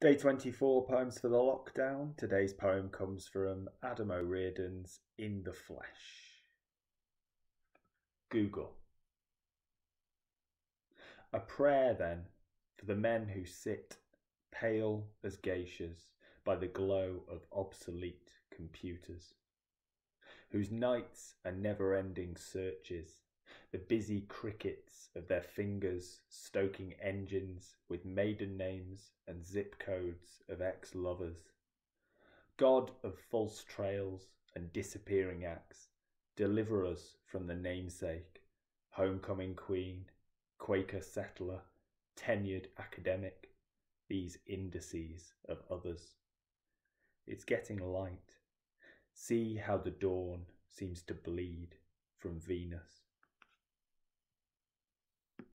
Day 24 Poems for the Lockdown. Today's poem comes from Adam O'Riordan's In the Flesh. Google. A prayer then for the men who sit, pale as geishas, by the glow of obsolete computers, whose nights are never ending searches the busy crickets of their fingers stoking engines with maiden names and zip codes of ex lovers. God of false trails and disappearing acts, deliver us from the namesake, homecoming queen, Quaker settler, tenured academic, these indices of others. It's getting light. See how the dawn seems to bleed from Venus.